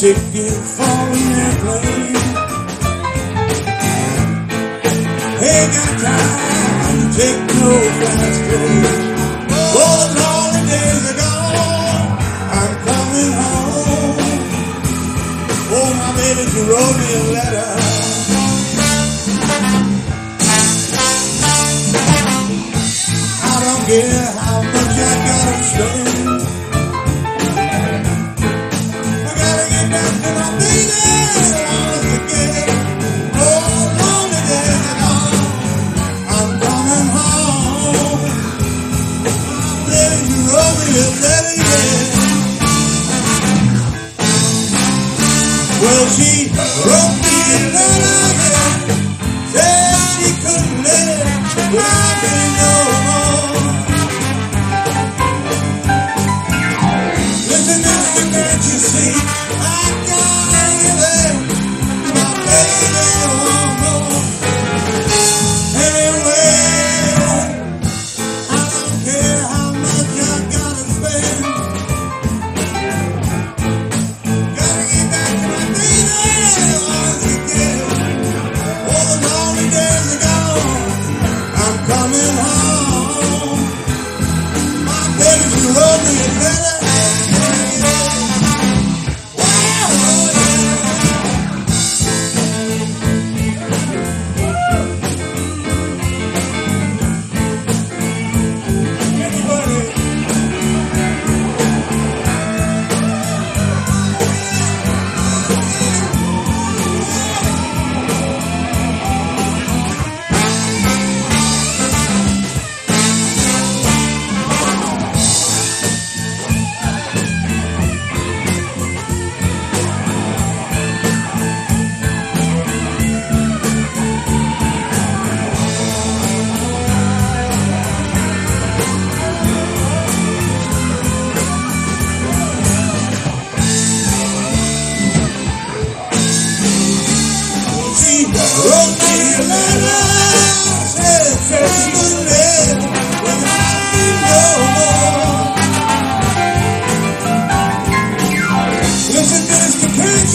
ticket for an airplane. Ain't got time to take no fast train. Oh, the lonely days are gone. I'm coming home. Oh, my baby, you wrote me a letter. Well, she broke me.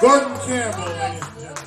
Gordon Campbell, ladies and gentlemen.